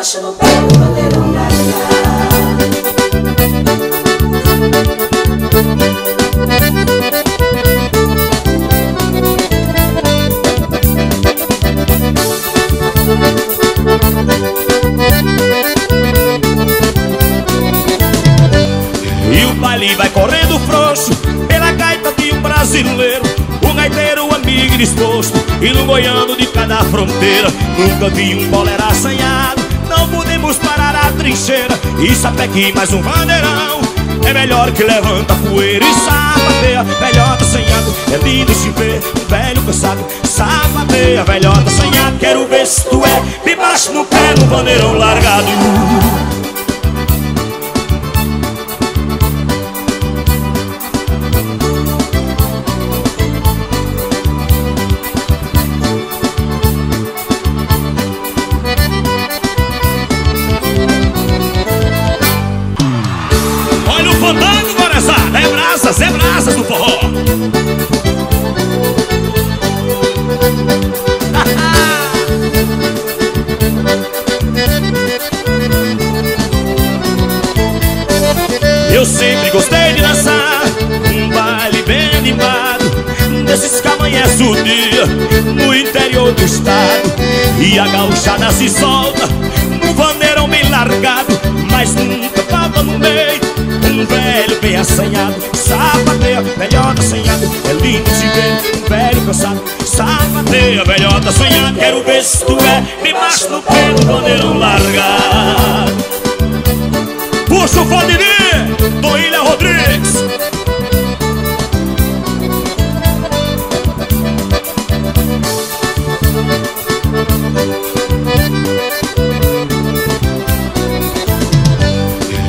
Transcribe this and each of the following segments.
no pé do bandeirão E o baile vai correndo frouxo Pela gaita de um brasileiro O gaiteiro amigo e disposto E no goiando de cada fronteira Nunca vi um bolero assanhado Podemos parar a trincheira E sapeque mais um bandeirão É melhor que levanta poeira e sapateia. Velhota assanhado, é lindo se ver Um velho cansado, sapateia Velhota assanhado, quero ver se tu é Me baixo no pé no bandeirão largado Eu sempre gostei de dançar. Um baile bem animado Desses que amanhece o dia No interior do estado. E a gauchada se solta No vaneirão bem largado Mas nunca falta no meio. Um velho bem assanhado Sapateia, velhota assanhado. É lindo se ver um velho cansado Sapateia, velhota assanhado. Quero ver se tu é Me macho no do bandeirão largado Puxa o Fadiri, do Ilha Rodrigues.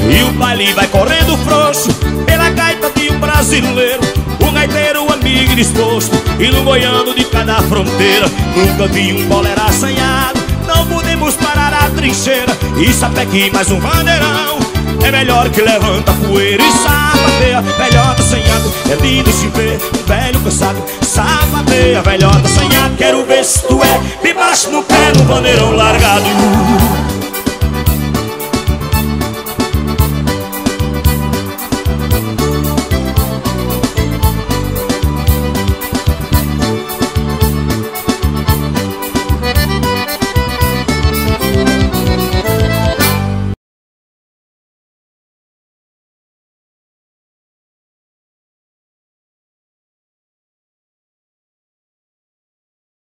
E o baile vai correndo frouxo Pela gaita de um brasileiro Um gaiteiro amigo disposto Indo boiando de cada fronteira Nunca vi um bolero assanhado Não podemos parar a trincheira E sapeque mais um bandeirão É melhor que levanta poeira e sapateia. Velhota assanhado, é lindo se ver. Velho cansado, sapateia. Velhota assanhado, quero ver se tu é. Me baixo no pé no bandeirão largado